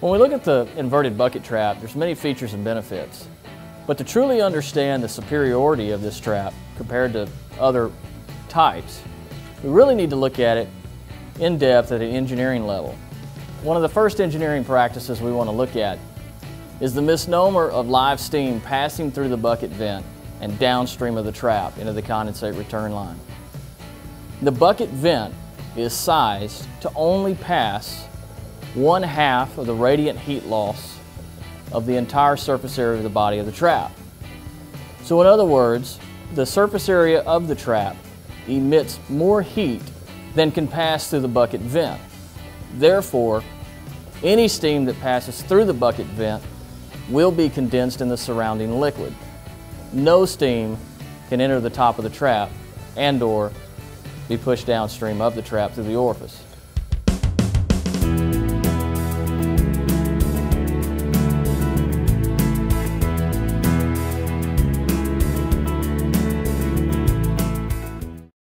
When we look at the inverted bucket trap, there's many features and benefits. But to truly understand the superiority of this trap compared to other types, we really need to look at it in depth at an engineering level. One of the first engineering practices we want to look at is the misnomer of live steam passing through the bucket vent and downstream of the trap into the condensate return line. The bucket vent is sized to only pass one half of the radiant heat loss of the entire surface area of the body of the trap. So in other words, the surface area of the trap emits more heat than can pass through the bucket vent. Therefore, any steam that passes through the bucket vent will be condensed in the surrounding liquid. No steam can enter the top of the trap and or be pushed downstream of the trap through the orifice.